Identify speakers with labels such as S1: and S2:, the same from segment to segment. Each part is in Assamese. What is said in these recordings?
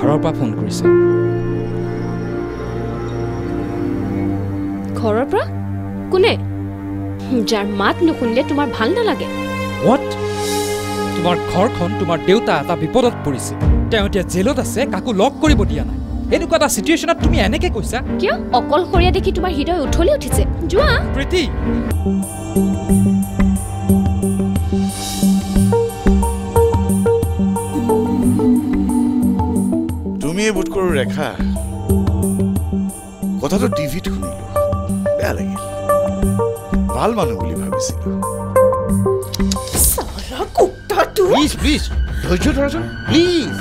S1: ঘৰৰ পৰা ফোন কৰিছে।
S2: ঘৰৰ পৰা? কোনে? যাৰ মাত নুশুনিলে তোমাৰ ভাল নালাগে।
S1: হোৱাট তোমাৰ ঘৰখন তোমাৰ দেউতা এটা বিপদত পৰিছে। তেওঁ এতিয়া জেলত আছে কাকো লগ কৰিব দিয়া নাই। এনেকুৱা এটা চিটুৱেশ্যনত তুমি এনেকে কৈছা?
S2: কিয়? অকলশৰীয়া দেখি তোমাৰ হৃদয় উঠলি উঠিছে। যোৱা।
S1: প্ৰীতি
S3: তুমিয়ে বোধ কৰোঁ ৰেখা কথাটো টিভিত শুনিলো। বেয়া লাগিল ভাল মানুহ বুলি ভাবিছিলো।
S4: প্লিজ প্লিজ ধৈৰ্য ধৰাচোন। প্লিজ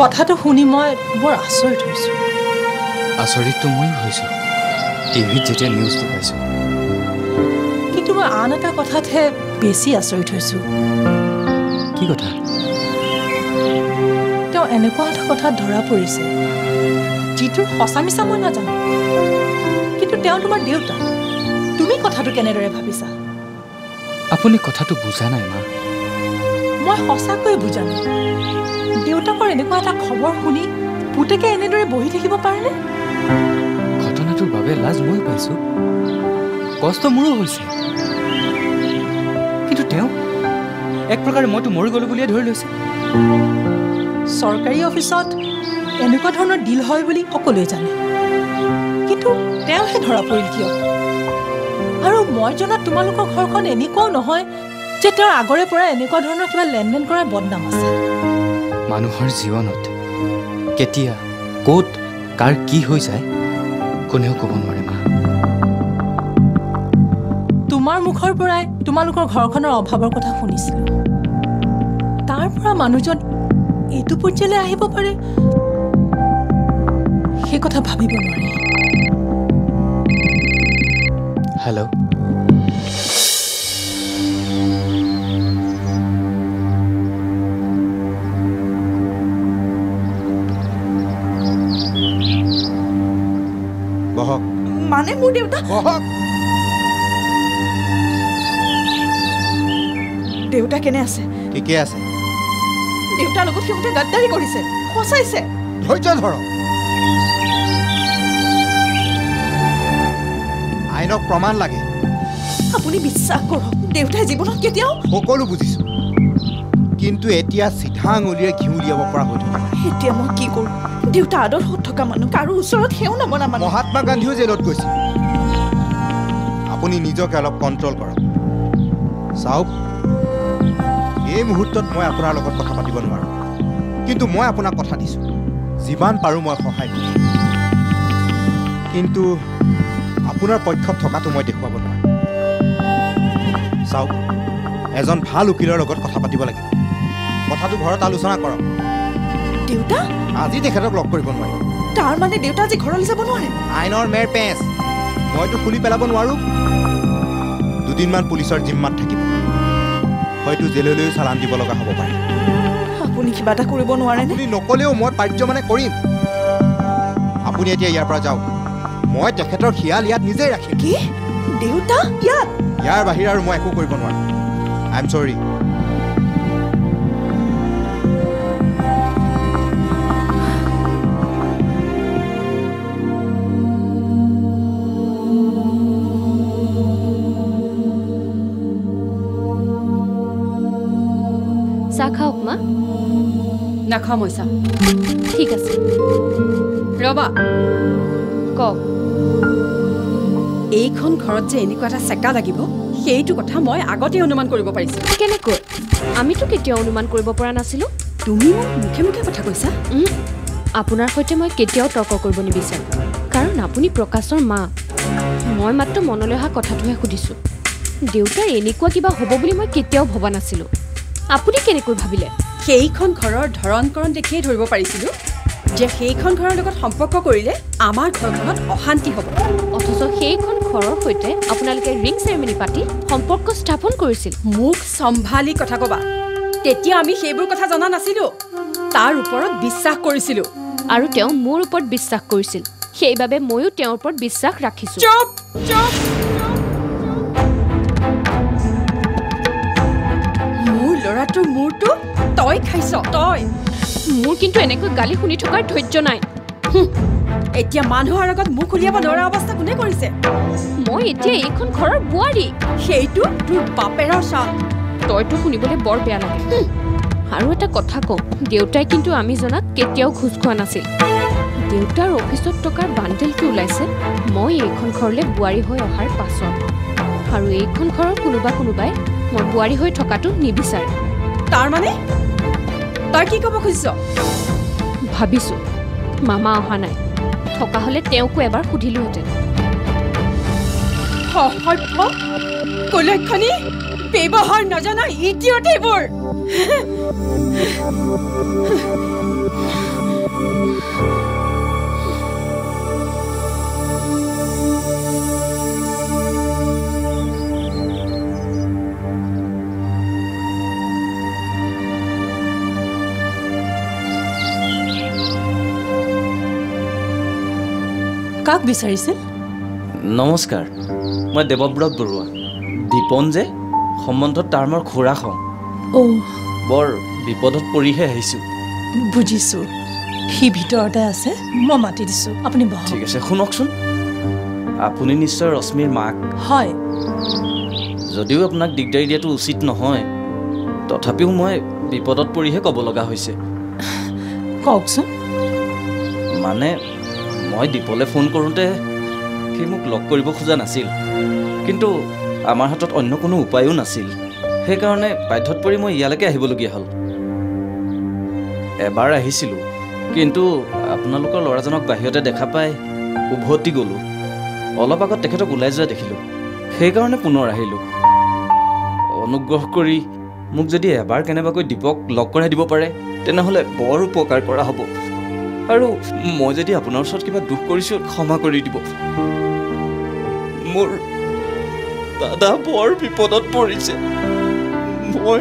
S5: কথাটো শুনি মই বৰ আচৰিত হৈছোঁ।
S1: আচৰিতটো ময়ো হৈছোঁ। টিভিত যেতিয়া নিউজটো পাইছোঁ।
S5: কিন্তু মই আন এটা কথাতহে বেছি আচৰিত হৈছোঁ।
S1: কি কথা?
S5: তেওঁ এনেকুৱা এটা কথাত ধৰা পৰিছে যিটোৰ সঁচা মিছা মই নাজানো। কিন্তু তেওঁ তোমাৰ দেউতা তুমি কথাটো কেনেদৰে ভাবিছা?
S1: আপুনি কথাটো বুজা নাই মা।
S5: মই সঁচাকৈয়ে বুজা নাই। দেউতাকৰ এনেকুৱা এটা খবৰ শুনি পুতেকে এনেদৰে বহি থাকিব পাৰেনে?
S1: ঘটনাটোৰ বাবে লাজ ময়ো পাইছোঁ। কষ্ট মোৰো হৈছে। কিন্তু তেওঁ এক প্ৰকাৰে মইতো মৰি গ'লো বুলিয়ে ধৰি লৈছে।
S5: চৰকাৰী অফিচত এনেকুৱা ধৰণৰ ডিল হয় বুলি সকলোৱে জানে। কিন্তু তেওঁহে ধৰা পৰিল কিয়? আৰু মই জনাত তোমালোকৰ ঘৰখন এনেকুৱাও নহয় যে তেওঁৰ আগৰে পৰা এনেকুৱা ধৰণৰ কিবা লেনদেন কৰাৰ বদনাম আছে।
S1: মানুহৰ জীৱনত কেতিয়া ক'ত কাৰ কি হৈ যায় কোনেও ক'ব নোৱাৰে মা।
S5: তোমাৰ মুখৰ পৰাই তোমালোকৰ ঘৰখনৰ অভাৱৰ কথা শুনিছিলোঁ। তাৰ পৰা মানুহজন এইটো পৰ্যায়লৈ আহিব পাৰে? সেই কথা ভাবিব নোৱাৰি।
S1: হেল্ল'
S6: মানে মোৰ দেউতা দেউতা কেনে আছে
S4: ঠিকে আছে
S6: দেউতাৰ লগত সিহঁতে গাদ্দাৰী কৰিছে সঁচাইছে
S4: ধৈৰ্য ধৰক আইনক প্ৰমাণ লাগে
S6: আপুনি বিশ্বাস কৰক দেউতাই জীৱনত কেতিয়াও
S4: সকলো বুজিছো কিন্তু এতিয়া চিধা আঙুলিৰে ঘিউ উলিয়াব পৰা হৈ থকা
S6: এতিয়া মই কি কৰোঁ দেউতা আদৰ্শত থকা মানুহ কাৰো ওচৰত সেও নবনা মানুহ।
S4: মহাত্মা গান্ধীও জেলত গৈছিল আপুনি নিজকে অলপ কণ্ট্ৰল কৰক। চাওক এই মুহূৰ্তত মই আপোনাৰ লগত কথা পাতিব নোৱাৰোঁ। কিন্তু মই আপোনাক কথা দিছোঁ। যিমান পাৰোঁ মই সহায় কৰিম। কিন্তু আপোনাৰ পক্ষত থকাটো মই দেখুৱাব নোৱাৰোঁ। চাওক এজন ভাল উকিলৰ লগত কথা পাতিব লাগিব। কথাটো ঘৰত আলোচনা কৰক।
S6: দেউতা?
S4: আজি তেখেতক লগ কৰিব নোৱাৰিম
S6: তাৰ মানে দেউতা আজি ঘৰলৈ যাব নোৱাৰে?
S4: আইনৰ মেৰ পেঁচ। মইতো খুলি পেলাব নোৱাৰোঁ। দুদিনমান পুলিচৰ জিম্মাত থাকিব। হয়তো জেললৈও চালান দিব লগা হ'ব পাৰে।
S6: আপুনি কিবা এটা কৰিব নোৱাৰেনে?
S4: আপুনি নক'লেও মই পাৰ্য মানে কৰিম। আপুনি এতিয়া ইয়াৰ পৰা যাওক। মই তেখেতৰ খিয়াল ইয়াত নিজেই ৰাখিম।
S6: কি? দেউতা? ইয়াত
S4: ইয়াৰ বাহিৰে আৰু মই একো কৰিব নোৱাৰোঁ। আই এম চৰি
S7: মই চাহ
S2: ঠিক আছে।
S7: ৰবা।
S2: কওক।
S7: এইখন ঘৰত যে এনেকুৱা এটা চেকা লাগিব সেইটো কথা মই আগতেই অনুমান কৰিব পাৰিছিলোঁ
S2: কেনেকৈ? আমিতো কেতিয়াও অনুমান কৰিব পৰা নাছিলোঁ।
S7: তুমি মোক মুখে মুখে কথা কৈছা?
S2: আপোনাৰ সৈতে মই কেতিয়াও তৰ্ক কৰিব নিবিচাৰোঁ। কাৰণ আপুনি প্ৰকাশৰ মা। মই মাত্ৰ মনলৈ অহা কথাটোহে সুধিছোঁ। দেউতাৰ এনেকুৱা কিবা হ'ব বুলি মই কেতিয়াও ভবা নাছিলোঁ। আপুনি কেনেকৈ ভাবিলে?
S7: সেইখন ঘৰৰ ধৰণ কৰণ দেখিয়েই ধৰিব পাৰিছিলোঁ। যে সেইখন ঘৰৰ লগত সম্পৰ্ক কৰিলে আমাৰ ঘৰখনত অশান্তি হ'ব।
S2: অথচ সেইখন ঘৰৰ সৈতে আপোনালোকে ৰিং চেৰেমনি পাতি সম্পৰ্ক স্থাপন কৰিছিল।
S7: মোক চম্ভালি কথা ক'বা। তেতিয়া আমি সেইবোৰ কথা জনা নাছিলোঁ। তাৰ ওপৰত বিশ্বাস কৰিছিলোঁ।
S2: আৰু তেওঁ মোৰ ওপৰত বিশ্বাস কৰিছিল। সেইবাবে ময়ো তেওঁৰ ওপৰত বিশ্বাস ৰাখিছোঁ।
S7: মোৰ ল'ৰাটোৰ মূৰটো তই খাইছ তই।
S2: মোৰ কিন্তু এনেকৈ গালি শুনি থকাৰ ধৈৰ্য নাই।
S7: এতিয়া মানুহৰ আগত মুখ উলিয়াব নোৱাৰা অৱস্থা কোনে কৰিছে?
S2: মই এতিয়া এইখন ঘৰৰ বোৱাৰী।
S7: সেইটো তোৰ বাপেৰৰ চাল।
S2: তইতো শুনিবলৈ বৰ বেয়া লাগে। আৰু এটা কথা কওঁ দেউতাই কিন্তু আমি জনাত কেতিয়াও খোজ খোৱা নাছিল। দেউতাৰ অফিচত টকাৰ বাণ্ডেলটো ওলাইছে মই এইখন ঘৰলৈ বোৱাৰী হৈ অহাৰ পাছত। আৰু এইখন ঘৰৰ কোনোবা কোনোবাই মই বোৱাৰী হৈ থকাটো নিবিচাৰে।
S7: তাৰমানে? তই কি ক'ব খুজিছ?
S2: ভাবিছোঁ মামা অহা নাই। থকা হ'লে তেওঁকো এবাৰ সুধিলোহেঁতেন।
S7: সভ্য কুলক্ষণী ব্যৱহাৰ নজনা ইডিয়ট এইবোৰ।
S5: কাক বিচাৰিছিল?
S8: নমস্কাৰ মই দেৱব্ৰত বৰুৱা। দীপন যে সম্বন্ধত তাৰ মোৰ খুৰাক হওঁ।
S5: অ'
S8: বৰ বিপদত পৰিহে আহিছোঁ।
S5: বুজিছোঁ। সি ভিতৰতে আছে মই মাতি দিছোঁ। আপুনি
S8: ঠিক আছে শুনকচোন। আপুনি নিশ্চয় ৰশ্মিৰ মাক।
S5: হয়।
S8: যদিও আপোনাক দিগদাৰি দিয়াটো উচিত নহয় তথাপিও মই বিপদত পৰিহে ক'ব লগা হৈছে।
S5: কওকচোন।
S8: মানে মই দীপলৈ ফোন কৰোঁতে সি মোক লগ কৰিব খোজা নাছিল। কিন্তু আমাৰ হাতত অন্য কোনো উপায়ো নাছিল। সেইকাৰণে বাধ্যত পৰি মই ইয়ালৈকে আহিবলগীয়া হ'ল। এবাৰ আহিছিলোঁ কিন্তু আপোনালোকৰ ল'ৰাজনক বাহিৰতে দেখা পাই উভতি গ'লোঁ। অলপ আগত তেখেতক ওলাই যোৱা দেখিলোঁ। সেইকাৰণে পুনৰ আহিলোঁ। অনুগ্ৰহ কৰি মোক যদি এবাৰ কেনেবাকৈ দীপক লগ কৰাই দিব পাৰে তেনেহ'লে বৰ উপকাৰ কৰা হ'ব। আৰু মই যদি আপোনাৰ ওচৰত কিবা দুখ কৰিছোঁ ক্ষমা কৰি দিব। মোৰ দাদা বৰ বিপদত পৰিছে। মই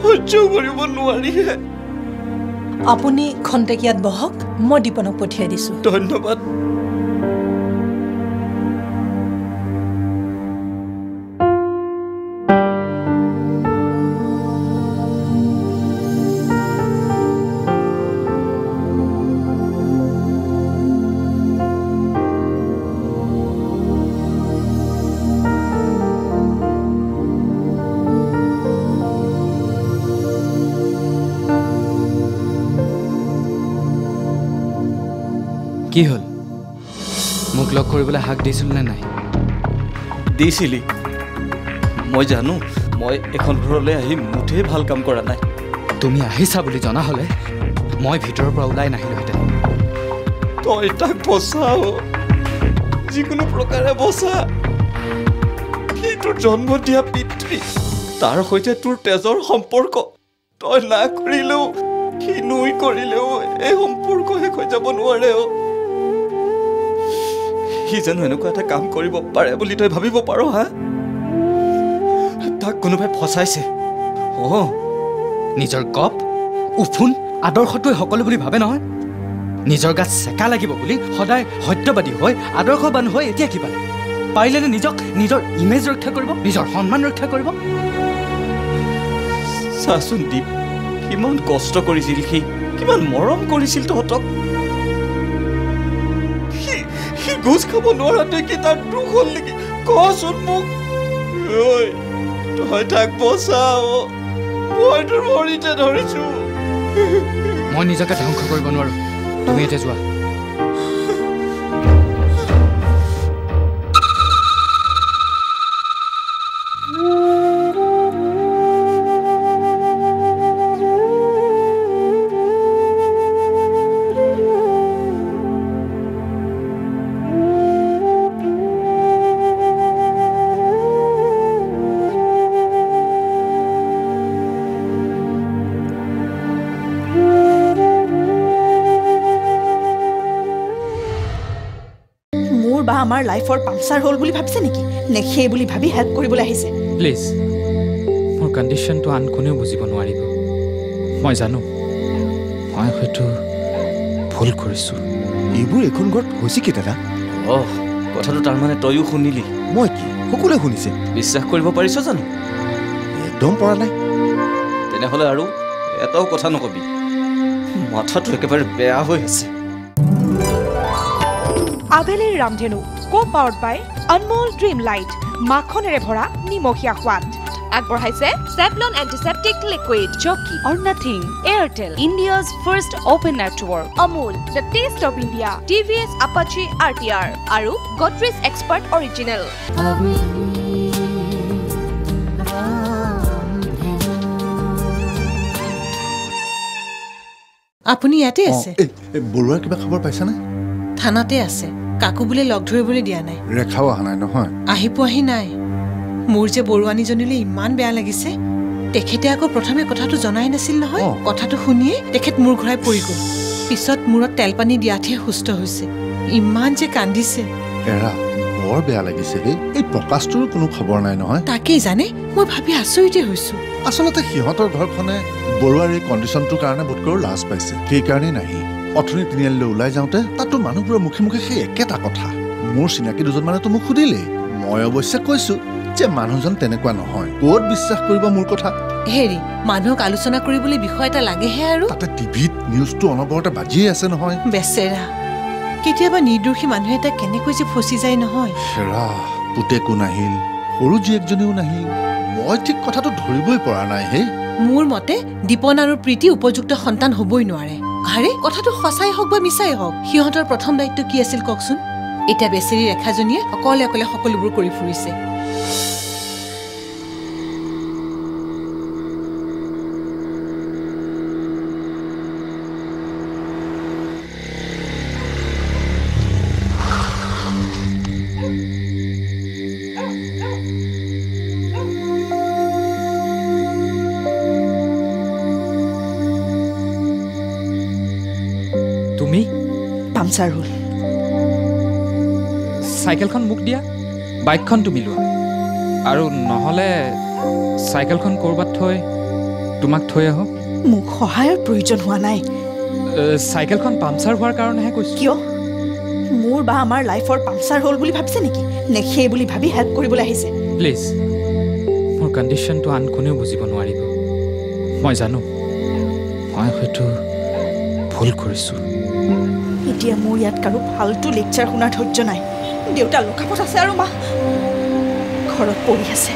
S8: সহ্য কৰিব নোৱাৰিহে।
S5: আপুনি খন্তেকীয়াত বহক মই দীপনক পঠিয়াই দিছোঁ।
S8: ধন্যবাদ।
S1: দিছিল নে নাই?
S8: দিছিলি। মই জানো মই এখন ঘৰলৈ আহি মুঠেই ভাল কাম কৰা নাই।
S1: তুমি আহিছা বুলি জনা হ'লে মই ভিতৰৰ পৰা ওলাই নাহিলোহেঁতেন।
S8: তই তাক বচাও যিকোনো প্ৰকাৰে বচা। সি তোৰ জন্ম দিয়া পিতৃ? তাৰ সৈতে তোৰ তেজৰ সম্পৰ্ক। তই না কৰিলেও সি নুই কৰিলেও এই সম্পৰ্ক শেষ হৈ যাব নোৱাৰে অ' সি জানো এনেকুৱা এটা কাম কৰিব পাৰে বুলি তই ভাবিব পাৰ হা? তাক কোনোবাই ফচাইছে।
S1: অঁ নিজৰ গপ উফোন আদৰ্শটোৱে সকলো বুলি ভাবে নহয়। নিজৰ গাত চেকা লাগিব বুলি সদায় সত্যবাদী হৈ আদৰ্শবান হৈ এতিয়া কি পালে? পাৰিলেনে নিজক নিজৰ ইমেজ ৰক্ষা কৰিব নিজৰ সন্মান ৰক্ষা কৰিব?
S8: চাচোন দীপ কিমান কষ্ট কৰিছিল সি কিমান মৰম কৰিছিল তহঁতক। গোজ খাব নোৱাৰাটোৱে কি তাৰ দুখ হ'ল নেকি? কচোন মোক। তই তাক বচাও। মই তোৰ ভৰিতে ধৰিছো।
S1: মই নিজকে ধ্বংস কৰিব নোৱাৰোঁ। তুমি এতিয়া যোৱা।
S6: আমাৰ লাইফৰ পামচাৰ হ'ল বুলি ভাবিছে নেকি? নে সেই বুলি ভাবি হেল্প কৰিবলৈ আহিছে?
S1: প্লিজ মোৰ কণ্ডিশ্যনটো আন কোনেও বুজিব নোৱাৰিব। মই জানো মই হয়তো ভুল কৰিছোঁ।
S3: এইবোৰ এইখন ঘৰত হৈছে কি দাদা?
S8: অহ কথাটো তাৰমানে তয়ো শুনিলি।
S3: মই কি সকলোৱে শুনিছে?
S8: বিশ্বাস কৰিব পাৰিছ জানো?
S3: একদম পৰা নাই।
S8: তেনেহ'লে আৰু এটাও কথা নকবি। মাথাটো একেবাৰে বেয়া হৈ আছে।
S9: আবেলিৰ ৰামধেনু। Co powered by Anmol dream lite মাখনেৰে ভৰা নিমখীয়া সোৱাদ। আগবঢ়াইছে চেভলন এণ্টিছেপ্টিক লিকুইড চকী or nothing Airtel India's first open network Amul the taste of India TVS Apache R T R আৰু গডৰেজ এক্সপাৰ্ট অৰিজিনেল
S5: আপুনি ইয়াতে আছে?
S10: বৰুৱাৰ কিবা খবৰ পাইছানে?
S5: থানাতে আছে। কাকো বোলে লগ ধৰিবলৈ দিয়া নাই।
S10: ৰেখাও অহা নাই নহয়।
S5: আহি পোৱাহি নাই। মোৰ যে বৰুৱানীজনীলৈ ইমান বেয়া লাগিছে তেখেতে আকৌ প্ৰথমে কথাটো জনাই নাছিল নহয়। কথাটো শুনিয়ে তেখেত মূৰ ঘূৰাই পৰি গ'ল। পিছত মূৰত তেল পানী দিয়াতহে সুস্থ হৈছে। ইমান যে কান্দিছে।
S10: এৰা বৰ বেয়া লাগিছে দেই এই প্ৰকাশটোৰো কোনো খবৰ নাই নহয়।
S5: তাকেই জানে মই ভাবি আচৰিতে হৈছো।
S10: আচলতে সিহঁতৰ ঘৰখনে বৰুৱাৰ এই কণ্ডিশ্যনটোৰ কাৰণে বোধকৰো লাজ পাইছে। সেইকাৰণেই নাহিল অথনি তিনিআলিলৈ ওলাই যাওঁতে তাতো মানুহবোৰৰ মুখে মুখে সেই একেটা কথা। মোৰ চিনাকি দুজনমানেতো মোক সুধিলেই। মই অৱশ্যে কৈছো যে মানুহজন তেনেকুৱা নহয়। ক'ত বিশ্বাস কৰিব মোৰ কথা?
S5: হেৰি মানুহক আলোচনা কৰিবলৈ বিষয় এটা লাগেহে আৰু?
S10: তাতে টিভিত নিউজটো অনবৰতে বাজিয়ে আছে নহয়।
S5: বেচেৰা। কেতিয়াবা নিৰ্দোষী মানুহ এটা কেনেকৈ যে ফচি যায় নহয়।
S10: হেৰা পুতেকো নাহিল সৰু জীয়েকজনীও নাহিল। মই ঠিক কথাটো ধৰিবই পৰা নাই হে।
S5: মোৰ মতে দীপন আৰু প্ৰীতি উপযুক্ত সন্তান হ'বই নোৱাৰে। আৰে কথাটো সঁচাই হওক বা মিছাই হওক সিহঁতৰ প্ৰথম দায়িত্ব কি আছিল কওকচোন? এতিয়া বেচেৰী ৰেখাজনীয়ে অকলে অকলে সকলোবোৰ কৰি ফুৰিছে।
S6: পামচাৰ হ'ল।
S1: চাইকেলখন মোক দিয়া বাইকখন তুমি লোৱা। আৰু নহ'লে চাইকেলখন ক'ৰবাত থৈ তোমাক থৈ আহোঁ।
S6: মোক সহায়ৰ প্ৰয়োজন হোৱা নাই।
S1: চাইকেলখন পামচাৰ হোৱাৰ কাৰণেহে কৈছোঁ।
S6: কিয়? মোৰ বা আমাৰ লাইফৰ পামচাৰ হ'ল বুলি ভাবিছে নেকি? নে সেই বুলি ভাবি হেল্প কৰিবলৈ আহিছে?
S1: প্লিজ মোৰ কণ্ডিশ্যনটো আন কোনেও বুজিব নোৱাৰিব। মই জানো মই হয়তো ভুল কৰিছোঁ।
S6: এতিয়া মোৰ ইয়াত কাৰো ফাল্টু লেকচাৰ শুনাৰ ধৈৰ্য নাই। দেউতা লখাপত আছে আৰু মা। ঘৰত পৰি আছে।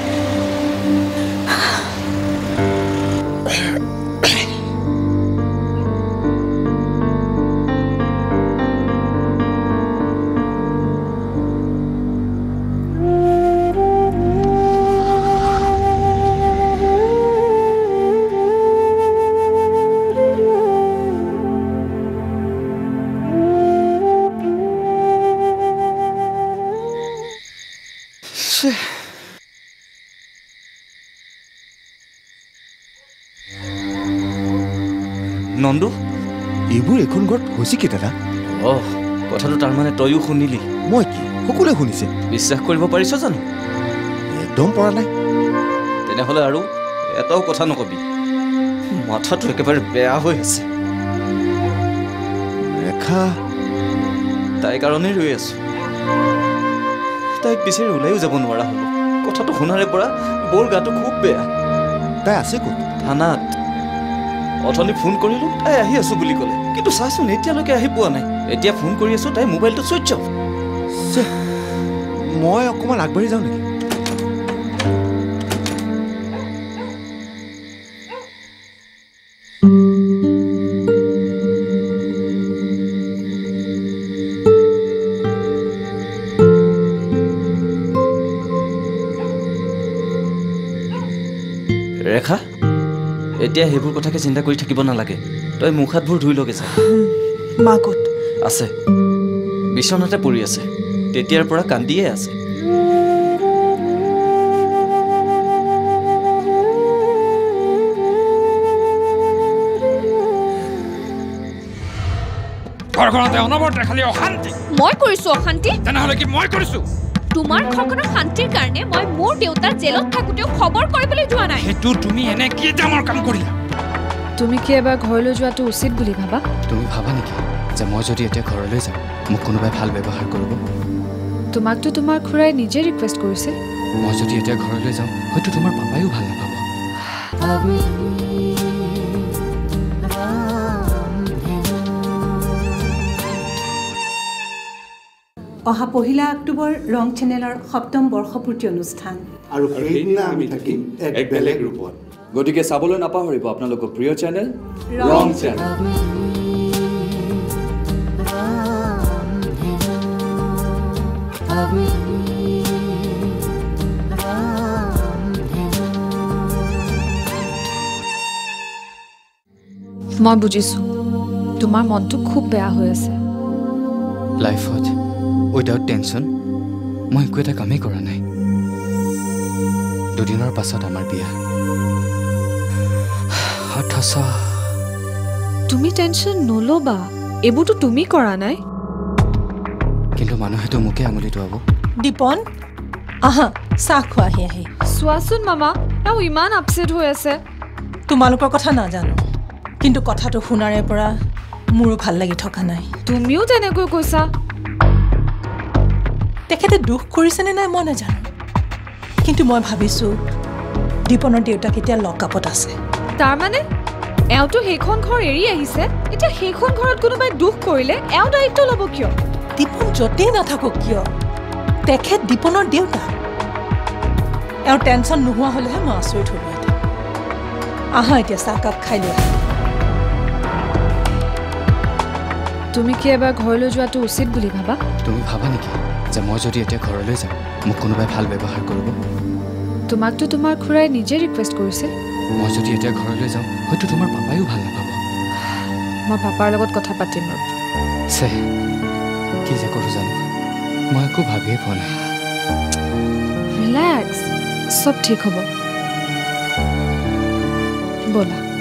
S8: নন্দু
S3: এইবোৰ এইখন ঘৰত হৈছে কি দাদা?
S8: অহ কথাটো তাৰমানে তয়ো শুনিলি।
S3: মই কি সকলোৱে শুনিছে?
S8: বিশ্বাস কৰিব পাৰিছ জানো?
S3: একদম পৰা নাই।
S8: তেনেহ'লে আৰু এটাও কথা নকবি। মাথাটো একেবাৰে বেয়া হৈ আছে।
S3: ৰেখা।
S8: তাইৰ কাৰণেই ৰৈ আছো। তাইক বিচাৰি ওলাইও যাব নোৱাৰা হ'লো। কথাটো শুনাৰে পৰা বৰ গাটো খুব বেয়া।
S3: তাই আছে ক'ত?
S8: থানাত। অথনি ফোন কৰিলোঁ তাই আহি আছো বুলি ক'লে। কিন্তু চাচোন এতিয়ালৈকে আহি পোৱা নাই। এতিয়া ফোন কৰি আছো তাই মোবাইলটো চুইচ অফ
S3: মই অকণমান আগবাঢ়ি যাওঁ নেকি?
S8: ৰেখা? এতিয়া সেইবোৰ কথাকে চিন্তা কৰি থাকিব নালাগে। তই মুখ হাতবোৰ ধুই লগে যা
S6: মা ক'ত?
S8: আছে। বিচনাতে পৰি আছে। তেতিয়াৰ পৰা কান্দিয়ে আছে।
S1: ঘৰখনতে অনবৰতে খালি অশান্তি।
S2: মই কৰিছো অশান্তি?
S1: তেনেহ'লে কি মই কৰিছোঁ?
S2: তোমাৰ ঘৰখনৰ শান্তিৰ কাৰণে মই মোৰ দেউতাৰ জেলত থাকোঁতেও খবৰ কৰিবলৈ যোৱা নাই।
S1: সেইটো তুমি এনে কি দামৰ কাম কৰিলা?
S9: তুমি কি এবাৰ ঘৰলৈ যোৱাটো উচিত বুলি ভাবা?
S1: তুমি ভাবা নেকি যে মই যদি এতিয়া ঘৰলৈ যাওঁ মোক কোনোবাই ভাল ব্যৱহাৰ কৰিব?
S9: তোমাকতো তোমাৰ খুৰাই নিজে ৰিকুৱেষ্ট কৰিছিল।
S1: মই যদি এতিয়া ঘৰলৈ যাওঁ হয়তো তোমাৰ পাপায়ো ভাল নাপাব।
S5: অহা পহিলা অক্টোবৰ ৰং চেনেলৰ সপ্তম বৰ্ষপূৰ্তি অনুষ্ঠান।
S11: আৰু সেইদিনা আমি থাকিম এক বেলেগ ৰূপত।
S12: গতিকে চাবলৈ নাপাহৰিব আপোনালোকৰ প্ৰিয় চেনেল ৰং চেনেল।
S9: মই বুজিছোঁ। তোমাৰ মনটো খুব বেয়া হৈ আছে।
S1: লাইফত উইদাউট টেনশ্যন মই একো এটা কামেই কৰা নাই। দুদিনৰ পাছত আমাৰ বিয়া। অথচ
S9: তুমি টেনশ্যন নল'বা। এইবোৰতো তুমি কৰা নাই।
S1: কিন্তু মানুহেতো মোকে আঙুলি টুৱাব
S5: দীপন আহা চাহ খোৱাহি আহি
S9: চোৱাচোন মামা এওঁ ইমান আপছেট হৈ আছে।
S5: তোমালোকৰ কথা নাজানো। কিন্তু কথাটো শুনাৰে পৰা মোৰো ভাল লাগি থকা নাই।
S9: তুমিও তেনেকৈ কৈছা।
S5: তেখেতে দুখ কৰিছেনে নাই মই নাজানো। কিন্তু মই ভাবিছোঁ দীপনৰ দেউতাক এতিয়া লকআপত আছে।
S9: তাৰমানে? এওঁতো সেইখন ঘৰ এৰি আহিছে। এতিয়া সেইখন ঘৰত কোনোবাই দুখ কৰিলে এওঁ দায়িত্ব ল'ব কিয়?
S5: দীপন য'তেই নাথাকক কিয়? তেখেত দীপনৰ দেউতাক এওঁৰ টেনশ্যন নোহোৱা হ'লেহে মই আচৰিত হ'লোহেঁতেন আহা এতিয়া চাহকাপ খাই লোৱা
S9: তুমি কি এবাৰ ঘৰলৈ যোৱাটো উচিত বুলি ভাবা?
S1: তুমি ভাবা নেকি যে মই যদি এতিয়া ঘৰলৈ যাওঁ মোক কোনোবাই ভাল ব্যৱহাৰ কৰিব?
S9: তোমাকতো তোমাৰ খুৰাই নিজে ৰিকুৱেষ্ট কৰিছিল।
S1: মই যদি এতিয়া ঘৰলৈ যাওঁ হয়তো তোমাৰ পাপায়ো ভাল নাপাব।
S9: মই পাপাৰ লগত কথা পাতিম আৰু।
S1: কি যে কৰোঁ জানো? মই একো ভাবিয়ে পোৱা নাই।
S9: ৰিলেক্স চব ঠিক হ'ব। ব'লা।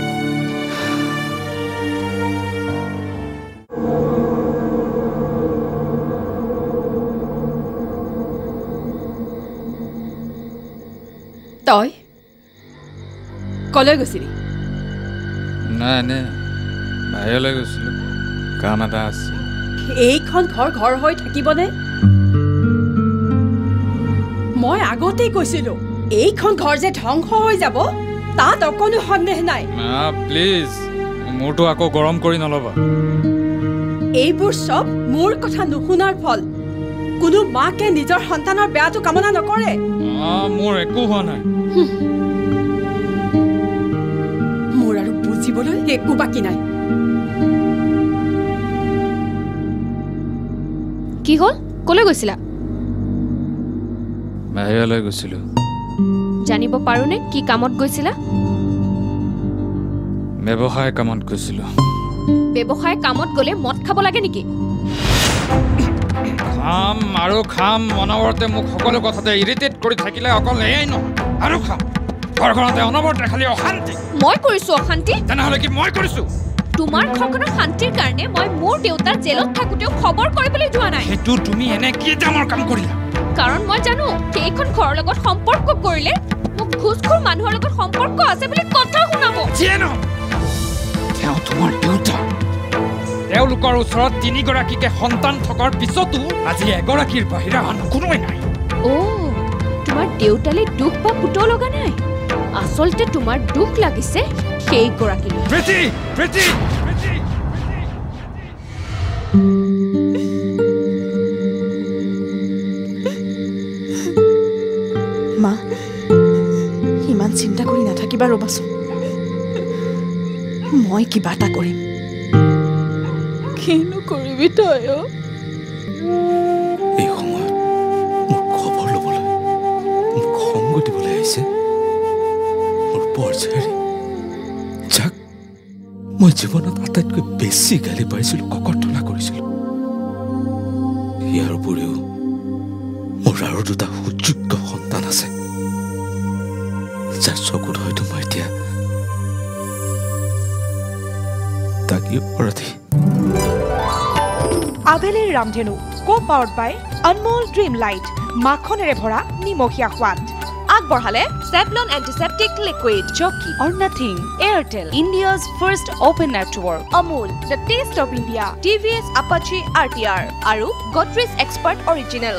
S7: কলৈ গৈছিলি
S13: নাই এনে বাহিৰলৈ গৈছিলোঁ কাম এটা আছিল
S7: এইখন ঘৰ ঘৰ হৈ থাকিবনে মই আগতেই কৈছিলো এইখন ঘৰ যে ধ্বংস হৈ যাব তাত অকণো সন্দেহ নাই
S13: প্লিজ মোৰতো আকৌ গৰম কৰি নল'বা
S7: এইবোৰ চব মোৰ কথা নুশুনাৰ ফল কোনো মাকে নিজৰ সন্তানৰ বেয়াটো কামনা নকৰে
S13: মোৰ একো হোৱা নাই
S7: বুজিবলৈ একো বাকী নাই
S2: কি হ'ল? ক'লৈ গৈছিলা?
S13: বাহিৰলৈ গৈছিলোঁ।
S2: জানিব পাৰোঁনে কি কামত গৈছিলা?
S13: ব্যৱসায় কামত গৈছিলোঁ।
S2: ব্যৱসায় কামত গ'লে মদ খাব লাগে নেকি?
S13: খাম আৰু খাম। অনবৰতে মোক সকলো কথাতে ইৰিটেট কৰি থাকিলে অকল এয়াই নহয়। আৰু খাম। ঘৰখনতে অনবৰতে খালি অশান্তি।
S2: মই কৰিছো অশান্তি?
S13: তেনেহ'লে কি মই কৰিছোঁ?
S2: তোমাৰ ঘৰখনৰ শান্তিৰ কাৰণে মই মোৰ দেউতাৰ জেলত থাকোঁতেও খবৰ কৰিবলৈ যোৱা নাই।
S13: সেইটো তুমি এনে কি ডাঙৰ কাম কৰিলা?
S2: কাৰণ মই জানো সেইখন ঘৰৰ লগত সম্পৰ্ক কৰিলে মোক ঘোচখোৰ মানুহৰ লগত সম্পৰ্ক আছে বুলি কথা শুনাব।
S13: যিয়ে নহওক তেওঁ তোমাৰ দেউতা। তেওঁলোকৰ ওচৰত তিনিগৰাকীকে সন্তান থকাৰ পিছতো আজি এগৰাকীৰ বাহিৰে আন কোনোৱে নাই।
S2: অ' তোমাৰ দেউতালৈ দুখ বা পুতৌ লগা নাই? আচলতে তোমাৰ দুখ লাগিছে
S13: প্ৰীতি
S6: মা ইমান চিন্তা কৰি নাথাকিবা ৰ'বাচোন। মই কিবা এটা কৰিম।
S5: কিনো কৰিবি তই অ'
S14: মই জীৱনত আটাইতকৈ বেছি গালি পাৰিছিলোঁ ককৰ্থনা কৰিছিলোঁ ইয়াৰ উপৰিও মোৰ আৰু দুটা সুযোগ্য সন্তান আছে যাৰ চকুত হয়তো মই এতিয়া তাকি অপৰাধী
S9: আবেলিৰ ৰামধেনু co powered by Anmol dream lite মাখনেৰে ভৰা নিমখীয়া সোৱাদ
S15: আগবঢ়ালে লিকুইড চকী or nothing Airtel India's first open network Amul the taste of India TVS Apache R T R আৰু গডৰেজ এক্সপাৰ্ট অৰিজিনেল